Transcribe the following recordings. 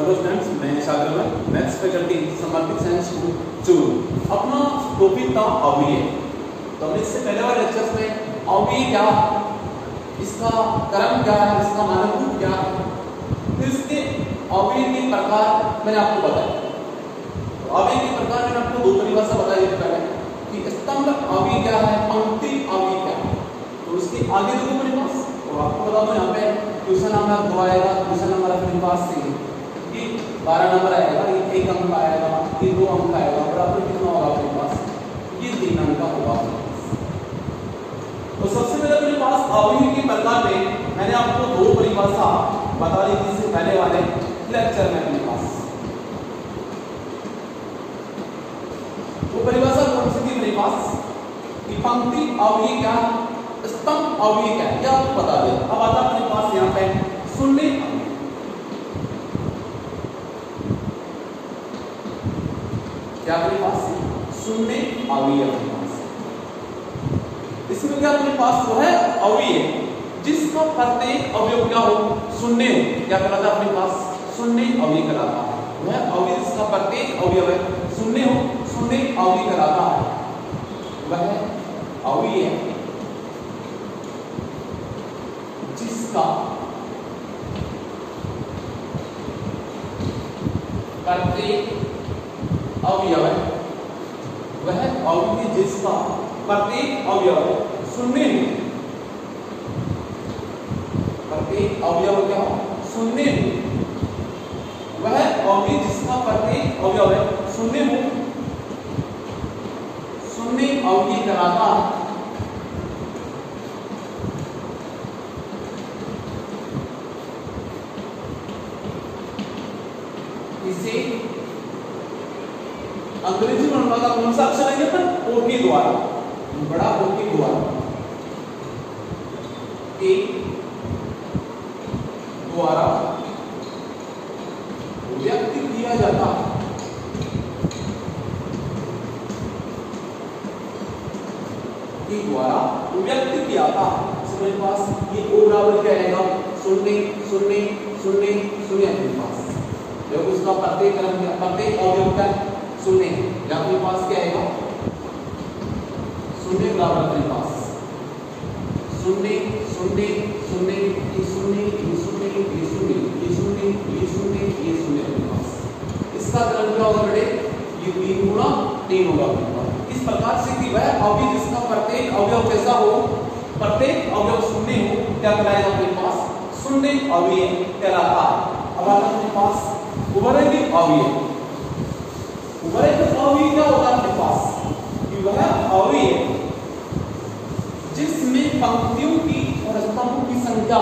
Hello students मैं Shagir maths faculty समर्पित science Churu. अपना टॉपिक था अवयय। तो हमने इससे पहले वाले लेक्चर्स में अवयय क्या, इसका क्रम क्या है इसका मानक रूप क्या है फिर इसके अवयय के प्रकार मैंने आपको बताया तो अवयय के प्रकार मैंने आपको दो परिभाषा बताई पहले। कि स्तंभ अवयय क्या है, पंक्ति अवयय क्या है। तो उसके आगे दो परिभाषा और आपको बता दो यहाँ पे क्वेश्चन नंबर दो आएगा क्वेश्चन नंबर अपने पास से बारह नंबर आएगा ये एक अंक आएगा ये दो अंक आएगा बराबर कितना होगा अपने पास? ये तीन अंक होगा। तो सबसे पहले अपने पास अवयव के प्रकार में मैंने आपको दो परिभाषा बता दी थी पहले वाले लेक्चर में अपने पास। वो परिभाषा कौन सी थी मेरे पास? कि पंक्ति अवयव क्या? स्तंभ अवयव क्या? है आपको बता दे? अब आता अपने पास यहाँ पे। शून्य क्या अपने पास शून्य अवयव अपने पास इसमें क्या अपने पास जो है? अवयव जिसका प्रत्येक अवयव क्या हो? शून्य क्या कहलाता है अपने पास? शून्य अवयव कहलाता है। वह अवयव जिसका प्रत्येक अवयव है शून्य हो शून्य अवयव कहलाता है। वह अवयव जिसका प्रत्येक अवयव है। वह अवयव जिसका प्रत्येक अवयव शून्य है प्रत्येक अवयव क्या शून्य है वह अवयव जिसका प्रत्येक अवयव है। शून्य हो शून्य अवयव कराता है। इसे अंग्रेज़ी में का कौन सा अक्षर है पर ओ के द्वारा। बड़ा ओ द्वारा। ए द्वारा व्यक्त किया जाता के द्वारा व्यक्त किया था मेरे पास ये ओ बराबर क्या आएगा शून्य शून्य शून्य शून्य अपने पास जब उसका प्रत्येक क्रम क्या प्रत्येक अवयव का शून्य है या अपने पास क्या आएगा शून्य बराबर अपने पास शून्य शून्य शून्य ये शून्य ये शून्य ये शून्य ये शून्य ये शून्य ये शून्य अपने पास इसका क्रम क्या होगा बेटे ये तीन गुणा तीन होगा अपने पास इस प्रकार से कि वह अवयव जिसका प्रत्येक अवयव कैसा हो प्रत्येक अवयव शून्य हो क्या कहलाएगा अपने पास शून्य अवयव कहलाता है अब आता अपने पास उभरेगी अवयव उभरेगी क्या? होता है पास वह जिसमें पंक्तियों की और स्तंभों की संख्या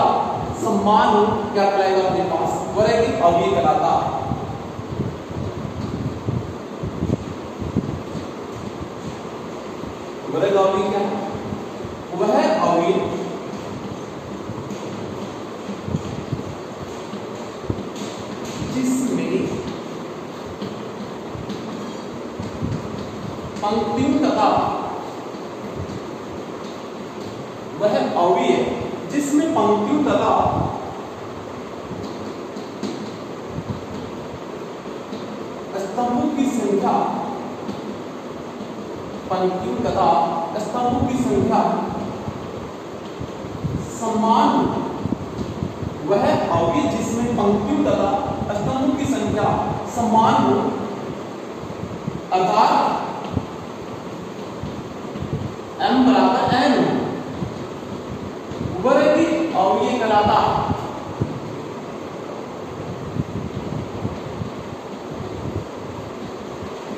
समान हो क्या कहलाएगा अपने पास अवयव कहलाता है अवयव क्या है वह अवयव पंक्तियों तथा वह अवयव जिसमें पंक्तियों तथा स्तंभों की संख्या पंक्तियों तथा स्तंभों की संख्या समान वह अवयव जिसमें पंक्तियों तथा स्तंभों की संख्या समान हो अर्थात m बराबर n उभरेगी अवयव कहलाता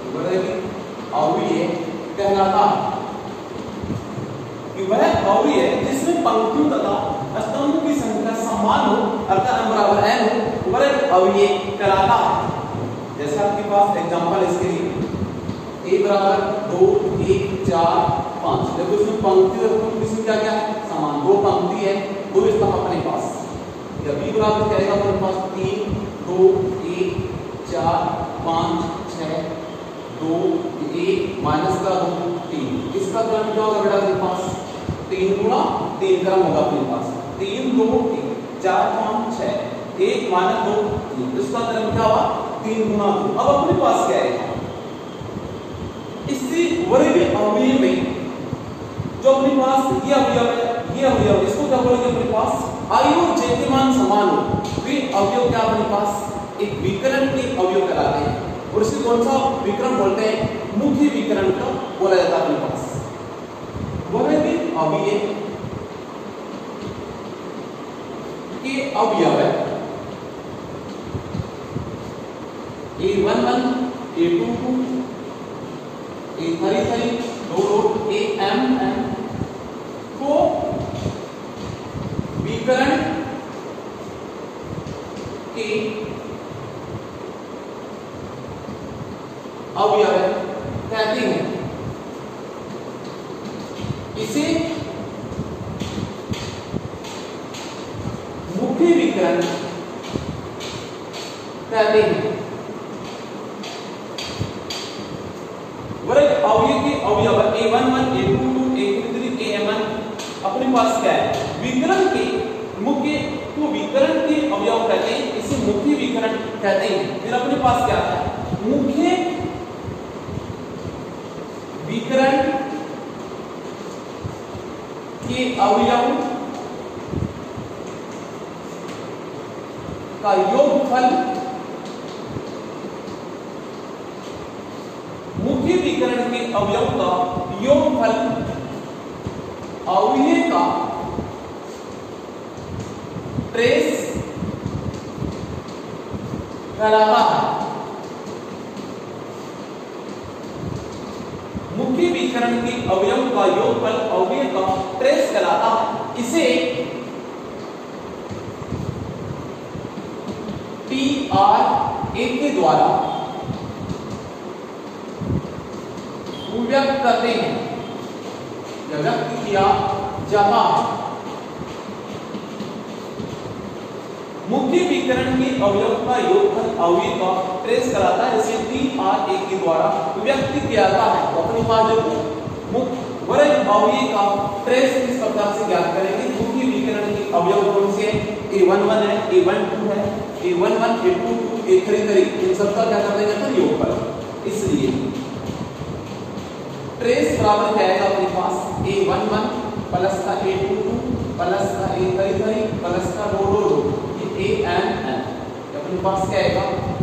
उभरेगी अवयव कहलाता। कि वह अवयव जिसमें तथा की संख्या हो, अर्थात m बराबर n हो उभरेगी अवयव कहलाता जैसे आपके पास एग्जांपल इसके लिए। A बराबर दो, एक, चार, पाँच। देखो इसमें पंक्ति और स्तंभ की संख्या क्या है समान। दो पंक्ति है, दो स्तंभ अपने पास। या b बराबर क्या आएगा अपने पास तीन, दो, एक, चार, पाँच छः दो, एक, माइनस का दो, तीन। इसका क्रम क्या होगा बेटा अपने पास? तीन गुणा तीन क्रम होगा अपने पास। तीन, दो, एक, चार, पाँच छः एक, माइनस दो, तीन। इसका क्रम क्या हुआ तीन गुना दो। अब अपने पास क्या है इसी वर्ग अवयव में जो अपने पास ये अवयव है ये अवयव इसको क्या बोलेंगे अपने पास आई और जे के मान समान हो वे अवयव क्या अपने पास एक विकरण के अवयव कहलाते हैं और इसे कौन सा विकरण बोलते हैं मुख्य विकरण का बोला जाता है अपने पास वह भी अवयव के अवयव है A one one A two two A three three, दो दो, ए एम एम को विकरण के अवयव कहते हैं। इसे मुख्य विकरण कहते हैं। अवयव A one one A two two A three A M अपने पास क्या है? विकरण के मुख्य को विकरण के अवयव कहते हैं, इसे मुख्य विकरण कहते हैं। फिर अपने पास क्या है? मुख्य विकरण के अवयव का योगफल मुख्य विकरण के अवयव का योगफल अवयव का ट्रेस है मुख्य विकरण के अवयव का योगफल अवयव का ट्रेस कहलाता है इसे टी आर ए के द्वारा व्यक्त करते हैं। व्यक्त किया जाता है। मुख्य विकरण के अवयव का योगफल अवयव का ट्रेस कराता है इसे टी आर ए के द्वारा व्यक्त किया जाता है। तो अपने पास देखो मुख्य वर्ग अवयव का ट्रेस किस प्रकार से ज्ञात करेंगे। मुख्य विकरण के अवयव कौन से है? ए वन टू है A one one A two two A three three इन सबका क्या कर देंगे तो योगफल। इसलिए ट्रेस बराबर क्या आएगा अपने पास? ए वन वन प्लस का ए टू टू प्लस का ए थ्री थ्री प्लस का दो दो ये ए एन एन अपने पास क्या आएगा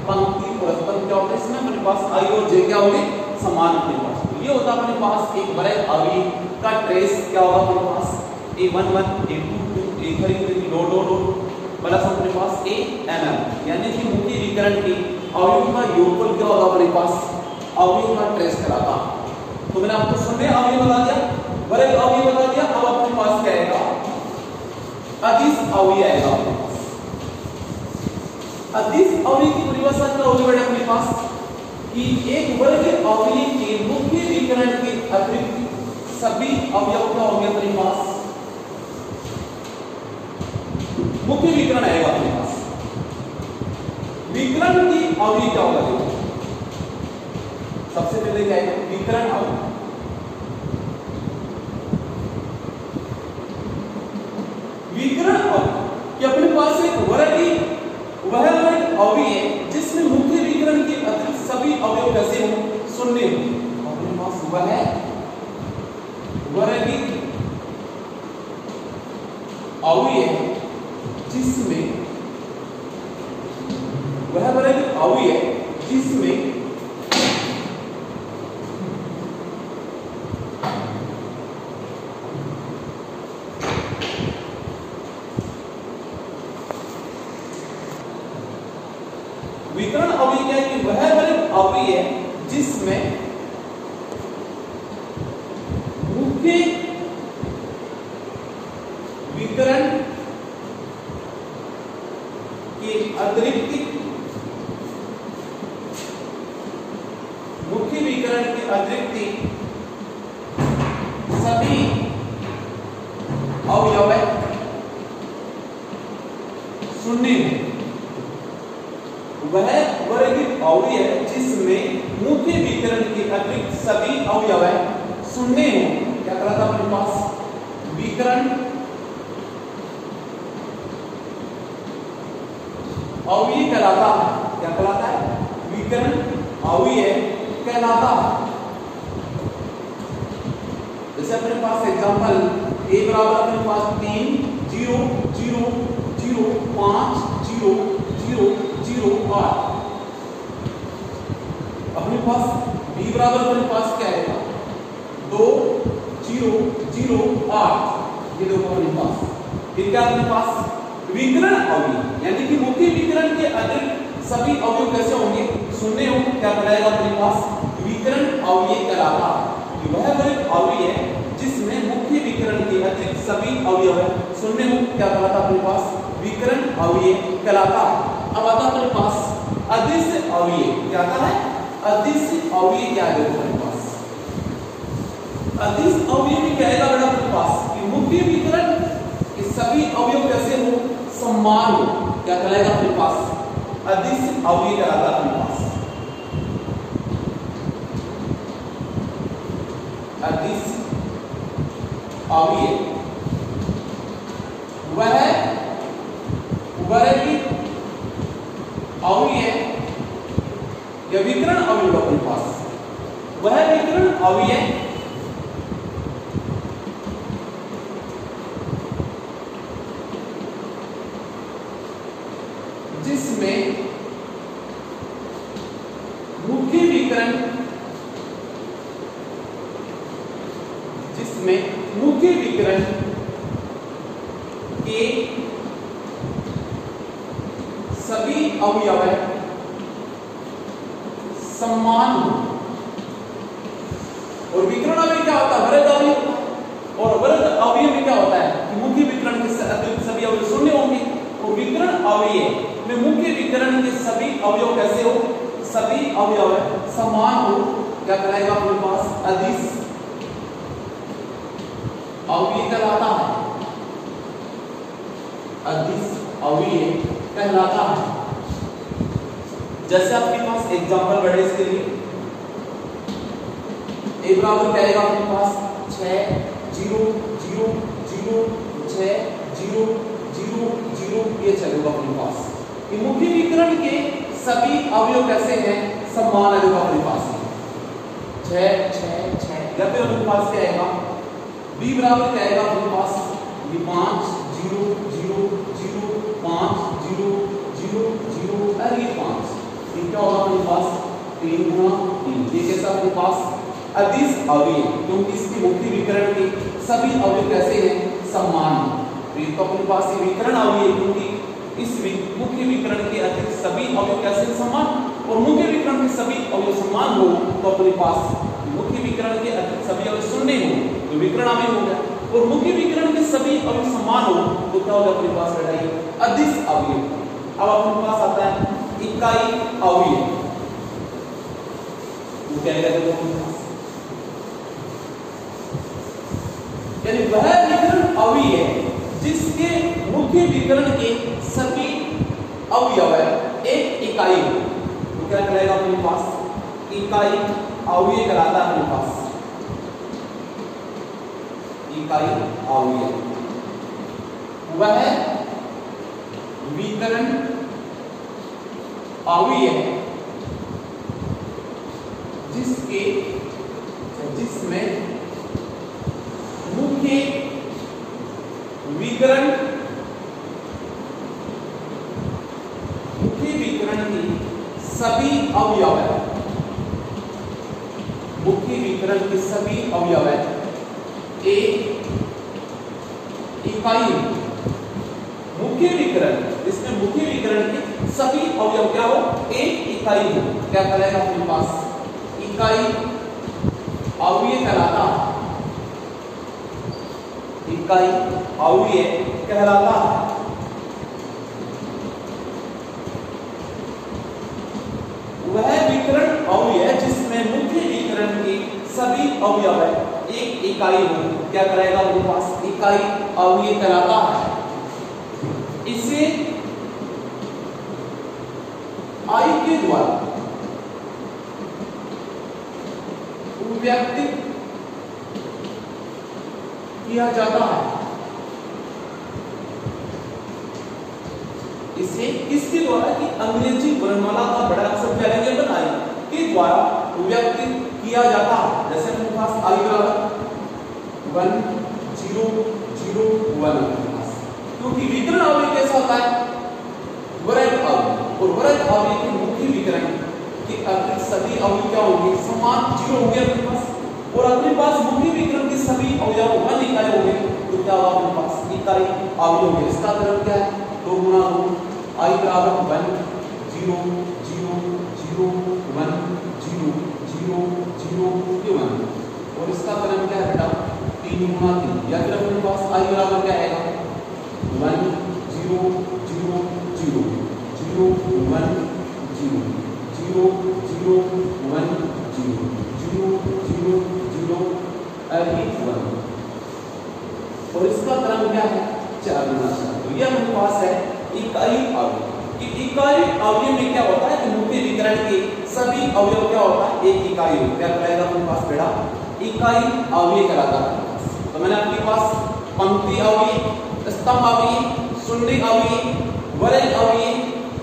पंक्ति परस्पर क्या होता है? इसमें अपने पास आई और जे क्या होंगे? समान अपने पास। तो ये होता अपने पास एक बड़े अवयव का ट्रेस क्या होगा अपने पास? A one one A two two A three three दो दो दो। प्लस अपने पास ए एन एन यानी कि मुख्य विकरण की अवयव का योगफल क्या होगा अपने पास? अवयव का ट्रेस कराता। तो मैंने आपको सुनने अवयव बता दिया? वर्ग अवयव बता दिया, अब अपने पास क्या आएगा? अदिश अवयव आएगा। पास अवयव की परिभाषा क्या होगी बेटा अपने पास, कि एक वर्ग अवयव के मुख्य विकरण के अतिरिक्त सभी अवयव क्या होंगे अपने पास। मुख्य विकरण आएगा अपने पास। विकरण की अवधि क्या होगा? देखो सबसे पहले क्या है? विकरण अवधि विकरण अवधि कि अपने पास एक वर्ग ही वह एक अवधि है जिसमें मुख्य विकरण के अतिरिक्त सभी अवयव कैसे हों सुनने हो। अपने पास वह है? वर्ग अवयव है जिसमें वह वर्ग अवयव जिसमें विकरण अवयव क्या है कि वह वर्ग अवयव जिसमें मुख्य विकरण के अतिरिक्त मुख्य विकरण के अतिरिक्त सभी अवयव शून्य है वह वर्ग अवयव जिसमें मुख्य विकरण के अतिरिक्त सभी अवयव शून्य हो क्या करा था अपने पास विकरण अवयव कहलाता है क्या कहलाता है विकर्ण अवयव कहलाता है जैसे अपने पास एग्जांपल ए बराबर अपने पास तीन ज़ीरो ज़ीरो ज़ीरो पाँच ज़ीरो ज़ीरो ज़ीरो आठ। अपने पास बी बराबर अपने पास क्या आएगा दो ज़ीरो ज़ीरो आठ। ये देखो अपने पास। क्या अपने पास? विकरण अवयव। यानी कि मुख्य विकरण के अतिरिक्त सभी अवयव कैसे होंगे? शून्य हो, क्या बनाएगा अपने पास? विकरण अवयव कहलाता है वह अवयव है जिसमें मुख्य विकरण के अतिरिक्त सभी अवयव हो। क्या कहलाता अपने पास? विकरण अवयव कहलाता है अब आता अपने पास अदृश्य अवयव। क्या आता है? अदृश्य अवयव क्या है अपने पास? अदृश्य अवयव में क्या बेटा अपने पास कि मुख्य विकरण के सभी अवयव कैसे हो? समान हो। क्या कहलाएगा अपने पास? अदृश्य अवयव कहलाता अपने पास। अदृश्य अवयव वह वर्गित अवयव या विकरण अवयव अपने पास वह विकरण अवयव जिसमें मुख्य विकरण जिसमें मुख्य विकरण के सभी अवयव समान हो और विकरण अवयव क्या होता है वर्ग अवयव और वर्ग अवयव में क्या होता है कि मुख्य विकरण के अतिरिक्त सभी अवयव शून्य होंगे और विकरण अवयव में मुख्य विकरण के सभी अवयव कैसे हो सभी अवयव समान हो क्या कराएगा अपने पास अदिश अवयव कहलाता है। अदिश अवयव कहलाता है। जैसे आपके पास एग्जांपल बढ़े इसके लिए। ए बराबर क्या आएगा आपके पास छह, ज़ीरो ज़ीरो ज़ीरो, छह, ज़ीरो ज़ीरो ज़ीरो, ये चलेगा अपने पास। ये मुख्य विकरण के सभी अवयव कैसे हैं? समान है अपने पास छह छह छह या फिर अपने पास क्या आएगा। बी बराबर क्या आएगा? अपने पास ये पाँच ज़ीरो ज़ीरो ज़ीरो, पाँच, ज़ीरो ज़ीरो ज़ीरो और ये पाँच। ये क्या होगा अपने पास? तीन गुना तीन। ये कैसा अपने पास? अदिश अवयव क्योंकि इसके मुख्य विकरण के सभी अवयव कैसे हैं? समान हैं। तो तो अपने पास ये विकरण अवयव क्योंकि इस मुख्य विकरण के अतिरिक्त सभी अवयव कैसे समान। और मुख्य विकरण के सभी अवयव समान हो तो अपने पास मुख्य विकरण के अतिरिक्त सभी अवयव शून्य हो। तो विकरण अवयव हो गया। और मुख्य विकरण के सभी अवयव समान हो तो क्या होगा अपने पास बेटा अदिश अवयव। अब अपने पास आता है इकाई अवयव। वो कहते हैं? यानी वह विकरण अवयव जिसके मुख्य विकरण के सभी अवयव एक इकाई। हो तो क्या करेगा अपने पास? इकाई अवयव कराता है अपने पास। इकाई अवयव वह विकरण अवयव जिसके, जिसमें मुख्य विकरण मुख्य विकरण की सभी अवयव मुख्य विकरण के सभी अवयव एक इकाई मुख्य विकरण इसमें मुख्य विकरण के सभी अवयव क्या हो एक इकाई हो। क्या करेगा अपने पास? इकाई, अवयव कहलाता। इकाई, अवयव कहलाता। वह विकरण अवयव जिसमें मुख्य विकरण की अवयव एक इकाई हो, क्या करेगा उनके पास? इकाई अवयव कहलाता है। इसे आई के द्वारा व्यक्त किया जाता है। इसे किसके द्वारा? कि अंग्रेज़ी वर्णमाला का बड़ा अक्षर लेंगे अपन के द्वारा व्यक्त किया जाता जैसे अपने पास बराबर वन, ज़ीरो ज़ीरो, वन क्योंकि विकरण अवयव कैसा होता है? वरय अवयव और वरय अवयव के मुख्य विकरण के अतिरिक्त सभी अवयव क्या होंगे? समान ज़ीरो होंगे अपने पास। और अपने पास मुख्य विकरण के सभी अवयव वन इकाई होंगे। तो क्या होगा अपने पास? इकाई अवयव होंगे। इसका क्रम क्या है? दो गुना दो, आई बराबर वन ज़ीरो ज़ीरो ज़ीरो के और इसका क्रम क्या है? बेटा तीन गुना तीन। या फिर अपने पास आई बराबर क्या आएगा? One zero zero zero zero one zero zero zero one zero zero zero zero eight one और इसका क्रम क्या है? चार गुना चार। तो ये हमारे पास है इकाई अवयव कि इकाई अवयव में क्या होता है? कि मुख्य विकरण के सभी अवयव क्या होता है? एक इकाई क्या कहलाएगा अपने पास बेटा इकाई अवयव कहलाता है। तो मैंने आपके पास पंक्ति अवयव, स्तंभ अवयव, सुंडी अवयव वलय अवयव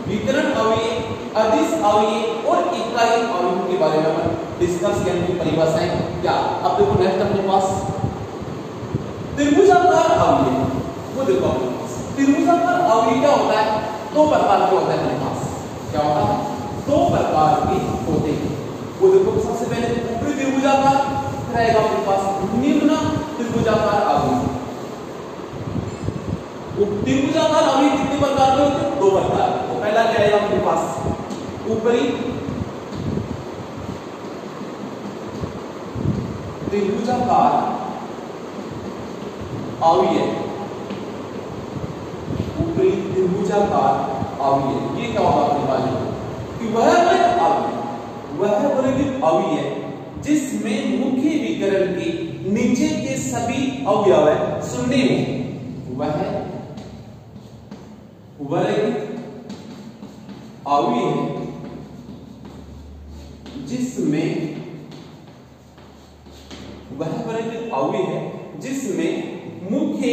विकरण अवयव अधिस अवयव और इकाई अवयव के बारे में अपन डिस्कस किया उनकी परिभाषाएँ क्या? अब देखो नेक्स्ट अपने पास त्रिभुजाकार अवयव। वो देखो त्रिभुजाकार अवयव क्या होता है? दो प्रकार के होते हैं हमारे पास? क्या होता है? दो प्रकार के होते हैं। वो देखो, सबसे पहले ऊपरी त्रिभुजाकार आएगा अपने पास निम्न त्रिभुजाकार अवयव त्रिभुजाकार अवयव कितने प्रकार के होते हैं दो प्रकार तो पहला क्या आएगा अपने पास? ऊपरी त्रिभुजाकार अवयव ऊपरी त्रिभुजाकार अवयव ये क्या होगा अपने पास कि वह वर्ग अवयव वह वर्ग अवयव जिसमें मुख्य विकरण के नीचे के सभी अवयव शून्य हो। वह वर्ग अवयव जिसमें, वह वर्ग अवयव जिसमें मुख्य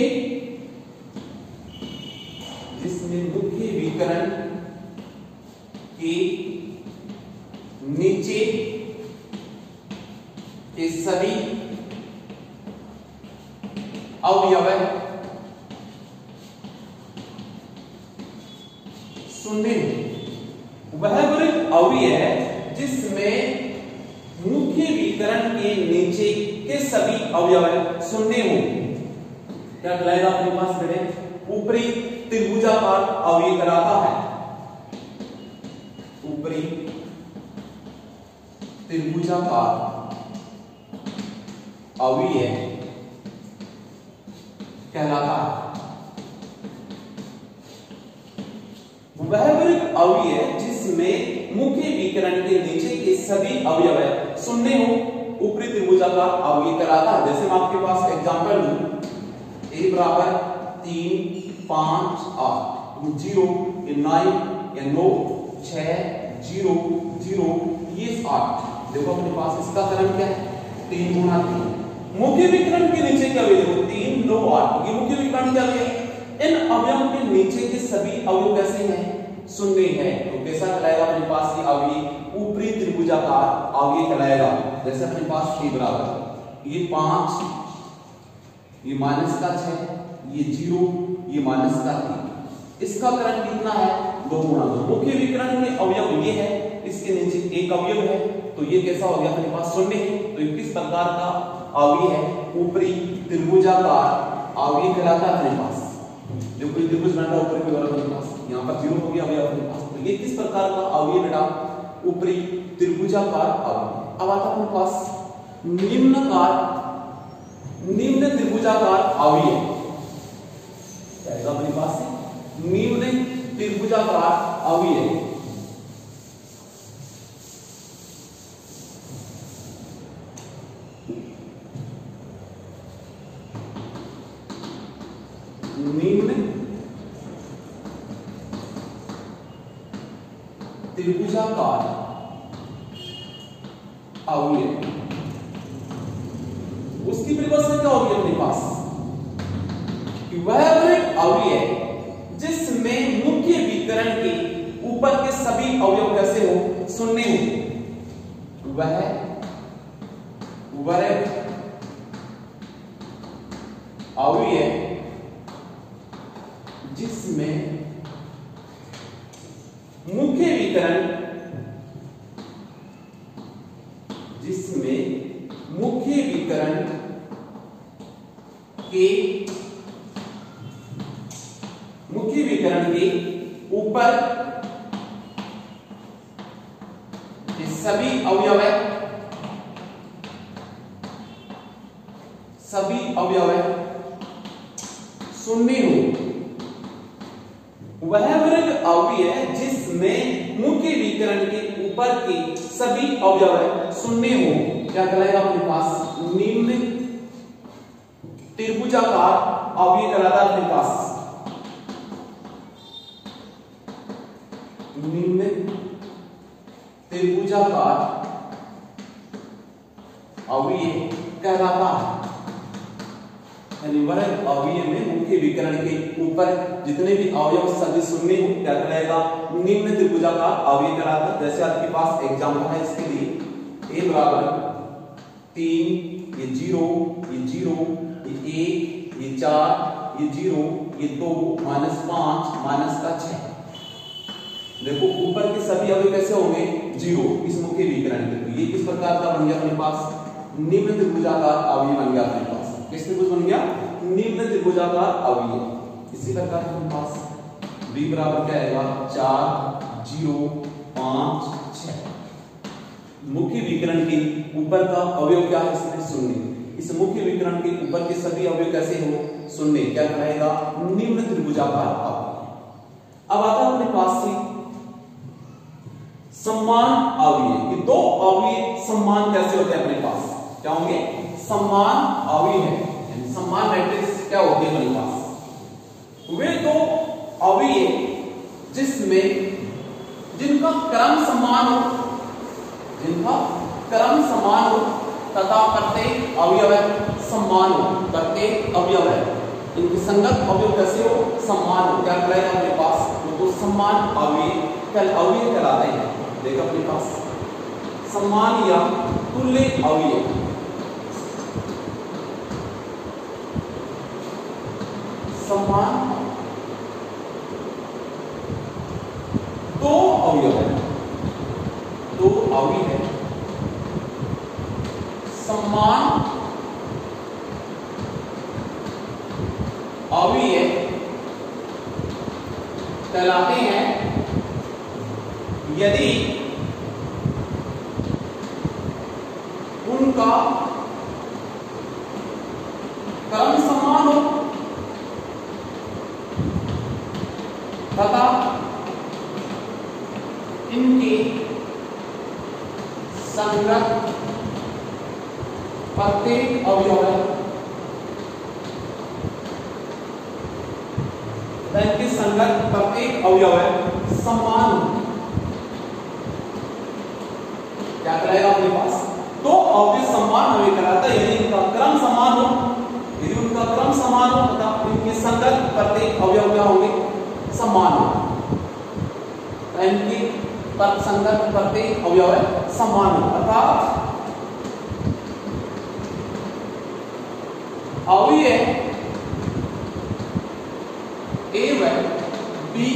वह वर्ग अवयव जिसमें मुख्य विकरण के नीचे के सभी अवयव शून्य हो, ऊपरी त्रिभुजाकार अवयव कराता है जैसे मैं आपके पास एग्जांपल दूँ, ए बराबर तीन, पाँच, आठ। ज़ीरो, ये नाइन नौ छ ज़ीरो ज़ीरो, ये आठ। देखो अपने पास इसका क्रम क्या है? तीन गुना तीन। मुख्य विकरण के नीचे क्या देखो, तीन, नौ, आठ। ये मुख्य विकरण क्या हुए इन अवयवों के नीचे के सभी अवयव कैसे हैं? शून्य है। तो कैसा कहलाएगा अपने पास ये अवयव ऊपरी त्रिभुजाकार अवयव कहलाएगा जैसे अपने पास के बराबर ये पाँच, ये माइनस का छह, ये ज़ीरो, ये माइनस का तीन। इसका करण कितना है? दो गुणा दो। मुख्य विकरण में अवयव ये है, इसके नीचे एक अवयव है। तो ये कैसा हो गया? अपने पास शून्य है तो किस प्रकार का अवयव है। ऊपरी त्रिभुजाकार अवयव कहलाता है अपने पास। जो कोई त्रिभुज बन रहा है, ऊपरी वाला अपने पास। यहाँ पर ज़ीरो हो गया अवयव अपने पास तो ये किस प्रकार का अवयव बेटा? ऊपरी त्रिभुजाकार अवयव। अब आता अपने पास निम्नकार निम्न त्रिभुजाकार अवयव। जाएगा अपने पास निम्न त्रिभुजाकार अवयव निम्न त्रिभुजाकार अवयव उसकी परिभाषा क्या होगी अपने पास कि वह अवयव जिसमें मुख्य मुख्य विकरण के ऊपर के सभी अवयव कैसे हो शून्य हो वह वर्ग अवयव जिसमें मुख्य विकरण जिसमें मुख्य विकरण के सभी अवयव शून्य हो क्या कहलाएगा अपने पास? निम्न त्रिभुजाकार अवयव कहलाता अपने पास। निम्न त्रिभुजाकार अवयव कहलाता है। यानी वर्ग अवयव में मुख्य विकरण के ऊपर जितने भी अवयव सभी शून्य हो निम्न त्रिभुजाकार अवयव कहलाता है। जैसे आपके पास एग्जांपल है इसके लिए। ए बराबर तीन, ये ज़ीरो ये ज़ीरो, ये एक, ये चार, ये ज़ीरो, ये दो, माइनस पाँच, माइनस का छह। देखो, ऊपर के सभी अवयव कैसे होंगे? ज़ीरो। इस मुख्य विकरण के ये किस प्रकार का बन गया अपने पास? निम्न त्रिभुजाकार अवयव बन गया। पास किस त्रिभुज बन गया? निम्न त्रिभुजाकार अवयव। इसी प्रकार अपने पास b बराबर क्या आएगा? चार, ज़ीरो, पाँच, छह। मुख्य विकरण के ऊपर का अवयव क्या है? इसमें शून्य। इस मुख्य विकरण के ऊपर के सभी अवयव कैसे हो? शून्य। क्या कहलाएगा निम्न त्रिभुजाकार अवयव। अब आता अपने पास से सम्मान अवयव। ये दो अवयव सम्मान कैसे होते हैं अपने पास? क्या होंगे? सम्मान अवयव है। सम्मान मैट्रिक्स क्या होती है अपने पास? वे दो अवयव जिसमें जिनका क्रम समान हो, जिनका क्रम समान हो, तथा प्रत्येक अवयव समान हो प्रत्येक अवयव है। इनकी संगत अवयव कैसे हो? समान हो। क्या कहलाएगा अपने पास? वो तो समान अवयव कल अवयव कहलाते हैं? देख अपने पास। समान या तुल्य अवयव। समान दो अवयव है दो अवयव है समान अवयव कहलाते हैं यदि उनका क्रम समान हो तथा इनके संगत प्रत्येक अवयव इनके संगत प्रत्येक अवयव है समान। क्या कराएगा अपने पास? तो अवयव समान हमें कराता है यदि इनका क्रम समान हो, यदि उनका क्रम समान हो, तथा इनके संगत प्रत्येक अवयव क्या होंगे, समान। हो इनके संगत प्रति अवयव समान अर्थात अवयव ए व बी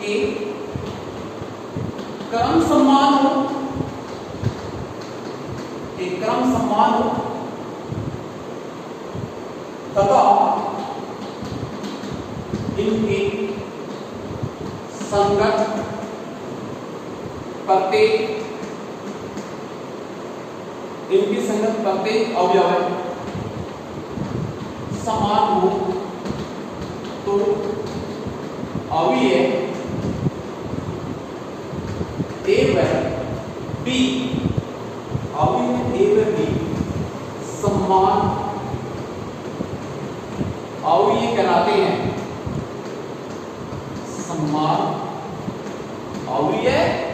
के क्रम समान हो एक क्रम समान हो तथा इनके संगत प्रत्येक इनकी संगत प्रत्येक अवयव समान हो तो अवयव ए व बी अवयव ए व बी समान। अवयव कहलाते हैं अवयव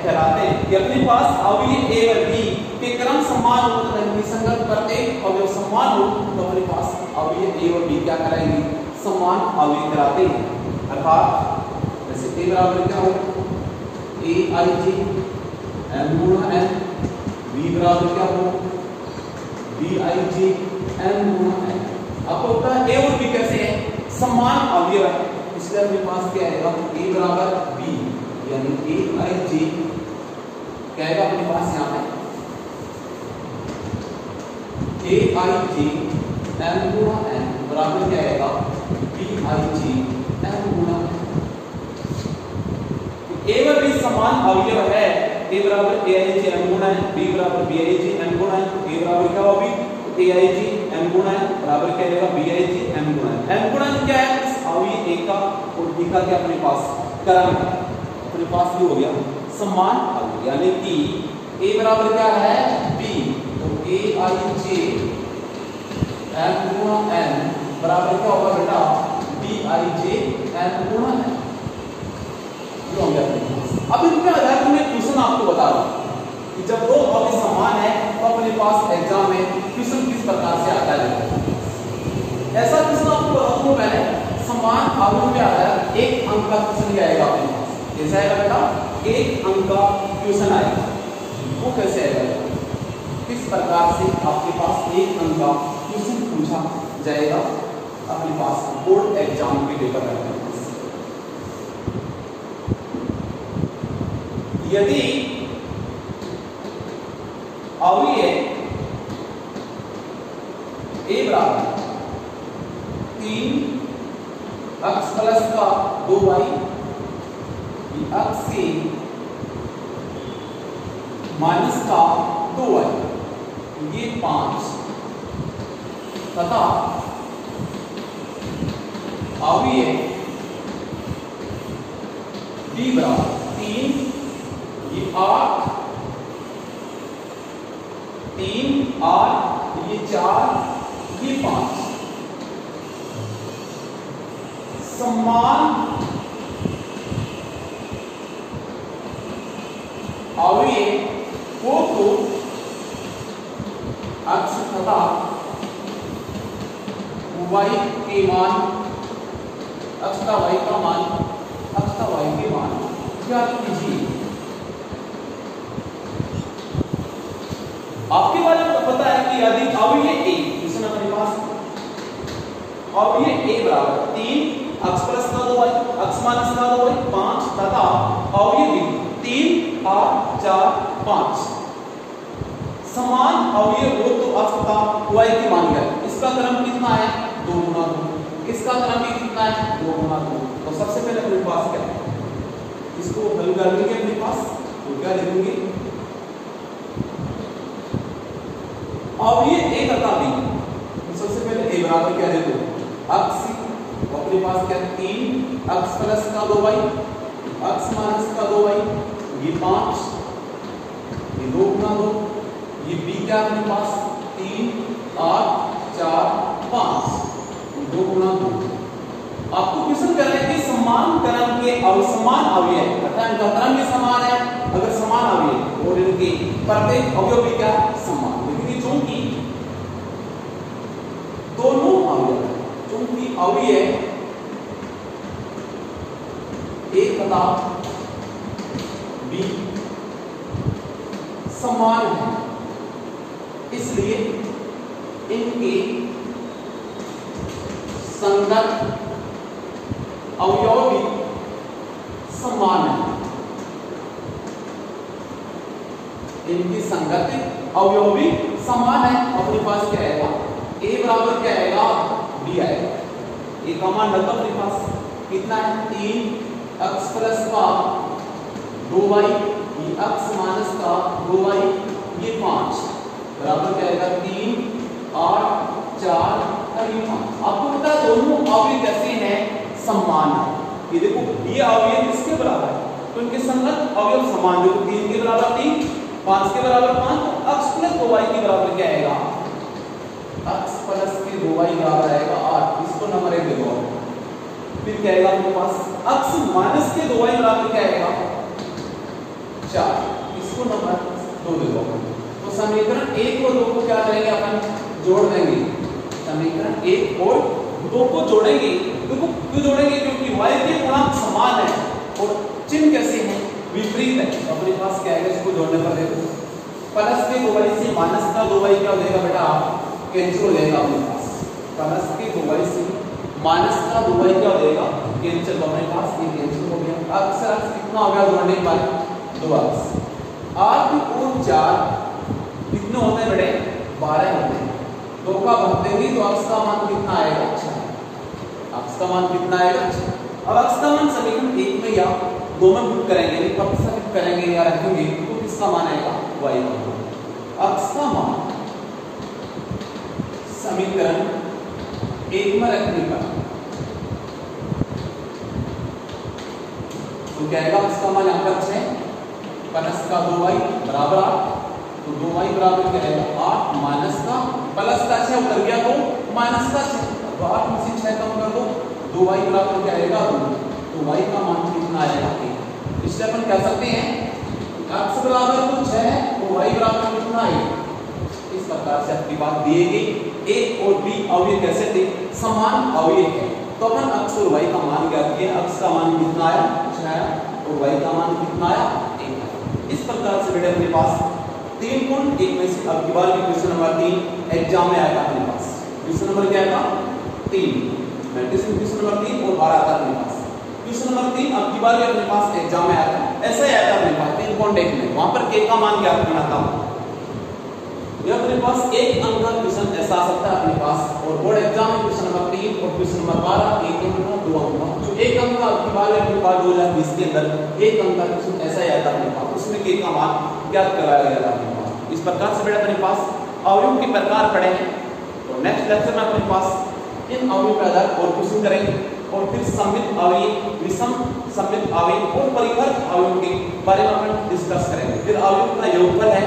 कहलाते हैं। कि अपने पास अवयव ए व बी के क्रम समान हो तथा इनकी संगत प्रत्येक अवयव समान हो तो अपने पास अवयव ए व बी क्या कराएँगे? समान अवयव कराते हैं। अर्थात, जैसे ए बराबर क्या होगा ए आई जी एम गुणा एन बी बराबर क्या होगा बी आई जी एम गुणा एन आपको पता है ए और बी कैसे है? समान अवयव है इसलिए अपने पास क्या आएगा? ए बराबर बी यानी ए आई जी आएगा अपने पास यहाँ पे। ए आई जी एम गुणा एन बराबर क्या आएगा बी आई जी एम गुणा ए व बी समान अवयव है ए बराबर ए आई जी एम गुणा एन बी बराबर बी आई जी एम गुणा एन ए बराबर क्या होगी? ए आई जी एम गुणा एन बराबर क्या आएगा बी आई जी एम गुणा एन एम गुणा एन क्या है? इस अवयव ए का और बी का क्या अपने पास? क्रम अपने पास भी हो गया? समान यानी कि ए बराबर क्या है? बी तो ए आई जी एम गुणा एन बराबर क्या होगा बेटा? बी आई जे एम गुणा एन अब इनके आधार पर मैं क्वेश्चन आपको बता रहा हूँ कि जब दो अवयव समान है तो अपने पास एग्ज़ाम में क्वेश्चन किस प्रकार से आता है? ऐसा क्वेश्चन आपको बता दूँ पहले, समान अवयव के आधार एक अंक का क्वेश्चन आएगा अपने पास। कैसा आएगा बेटा? एक अंक का क्वेश्चन आएगा। वो कैसे आएगा? किस प्रकार से आपके पास एक अंक का क्वेश्चन पूछा जाएगा? अपने पास बोर्ड एग्ज़ाम के पेपर में यदि अवयव ए बराबर तीन अक्स प्लस का दो वाई अक्स के माइनस का दो वाई ये पाँच तथा अवयव बी बराबर तीन ये आठ तीन आठ ये चार ये पाँच समान अवयव हो तो अक्ष तथा वाई के मान अक्ष का वाई का मान अक्ष का वाई के मान। ज्ञात कीजिए? आपके बारे में पता है कि यदि अवयव ए क्वेश्चन अपने पास अवयव ए बराबर तीन, अक्ष प्लस का दो वाई अक्ष माइनस का दो वाई पाँच तथा अवयव बी तीन, आठ, चार, पाँच। समान अवयव हो तो अक्ष का वाई की मान है इसका क्रम कितना है? दो गुना दो। इसका क्रम भी कितना है? दो गुना दो। तो सबसे पहले अपने पास क्या है? इसको हल कर लेंगे अपने पास तो क्या लिखेंगे अब ये ए तथा बी तो सबसे पहले ए बराबर क्या दे दो? अक्स तो अपने पास क्या है? तीन। अक्स प्लस का दो वाई अक्स माइनस का दो वाई ये पाँच। ये दो गुना दो। क्या अपने पास? तीन, आठ, चार, पाँच। दो गुना दो। आपको क्वेश्चन कर रहे हैं कि समान क्रम के असमान अवयव अर्थात इनका क्रम भी समान है, अगर समान अवयव और इनके प्रत्येक अवयव भी क्या? समान। लेकिन चूँकि दोनों अवयव चूँकि अवयव एक तथा बी समान है। इसलिए इनके संगत अवयव भी समान है। इनकी संगत अवयव भी समान है। अपने पास क्या आएगा? ए बराबर क्या आएगा? बी आएगा। ए का मान रखो अपने पास कितना है? तीन एक्स प्लस का दो वाई ये एक्स माइनस का दो वाई ये पाँच। बराबर क्या आएगा? तीन, आठ, चार पाँच आपको पता है दोनों अवयव कैसे हैं? समान है। ये देखो, ये अवयव किसके बराबर है? तो इनके संगत अवयव समान देखो तीन के बराबर तीन, पाँच के बराबर पाँच तो x प्लस दो वाई के बराबर क्या आएगा? x प्लस के दो वाई बराबर आएगा आठ। इसको नंबर एक दे दो फिर क्या आएगा आपके पास? x माइनस के दो वाई बराबर क्या आएगा? चार। इसको नंबर दो दे दो समीकरण एक और दो को क्या करेंगे अपन? जोड़ देंगे। समीकरण एक और दो को जोड़ेंगे। देखो, क्यों जोड़ेंगे? क्योंकि y के गुणांक समान है और चिन्ह कैसे हैं? विपरीत है। तो अपने पास क्या है? इसको जोड़ने पर देखो। प्लस के दो से माइनस का दो क्या हो जाएगा बेटा? कैंसिल हो जाएगा अपने पास। प्लस के दो से माइनस का दो क्या हो जाएगा कैंसिल तो अपने पास ये कैंसिल हो गया। अक्सर अक्स कितना हो गया? जोड़ने पर। दो और चार कितने होते हैं बेटे? बारह होते हैं। दो का भग देंगे तो अक्स का मान कितना आएगा? अच्छा अक्स का मान कितना आएगा? अब अक्स का मान समीकरण एक में या दो में पुट करेंगे। यानी प्रतिस्थापित करेंगे? या रखेंगे तो किसका मान आएगा? y का। अक्स का मान समीकरण एक में रखने पर तो क्या आएगा? अक्स का मान यहाँ पर 6 प्लस का 2y बराबर 8 तो 2y बराबर क्या आएगा 8 माइनस का प्लस का 6 उतर गया तो माइनस का 6 तो 8 में से 6 कम कर दो दो वाई बराबर क्या आएगा 2 तो y का मान कितना आएगा? 1 इससे अपन कह सकते हैं x बराबर तो 6 है तो y बराबर कितना आएगा? इस प्रकार से अपनी बात दी गई। a और b अवयव कैसे थे? समान अवयव है। तो अपन x और y का मान ज्ञात किए x का मान कितना आया? 6 आया। और y का मान कितना आया? 1 आया। इस प्रकार से बेटे अपने पास तीन गुण, एक में से अब की बार क्वेश्चन नंबर तीन एग्ज़ाम में आएगा अपने पास। क्वेश्चन नंबर क्या आएगा तीन। मेडिसिन क्वेश्चन नंबर तीन और बारह आता अपने पास। क्वेश्चन नंबर तीन, अब की बार अपने पास एग्ज़ाम में आएगा। ऐसा ही आएगा अपने पास, तीन पॉइंट एक में वहाँ पर के का मान ज्ञात करना था। यह अपने पास एक अंक का क्वेश्चन ऐसा आ सकता है अपने पास। और बोर्ड एग्ज़ाम में क्वेश्चन नंबर तीन और क्वेश्चन नंबर बारह, एक अंक का, दो अंक का। जो एक अंक का की बार अपने पास दो हज़ार बीस के अंदर, एक अंक का क्वेश्चन ऐसा ही आता अपने पास। उसमें के का मान ज्ञात कराया गया था अपने इस प्रकार से बेटा अपने पास अवयव के प्रकार पढ़े हैं तो नेक्स्ट लेक्चर में अपने पास इन अवयव के आधार और क्वेश्चन करेंगे और फिर सममित अवयव, विषम सममित अवयव और परिवर्त अवयव के बारे में अपन डिस्कस करेंगे। फिर अवयव का योगफल है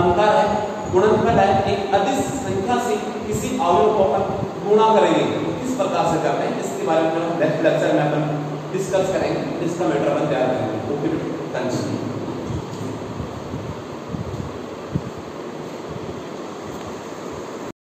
अंतर है गुणनफल है, एक अधिक संख्या से किसी अवयव को अपन गुणा करेंगे। किस प्रकार से करते हैं। इसके बारे में नेक्स्ट लेक्चर में अपन डिस्कस करेंगे। इसका मैटर अपन तैयार करेंगे। तो फिर कंटिन्यू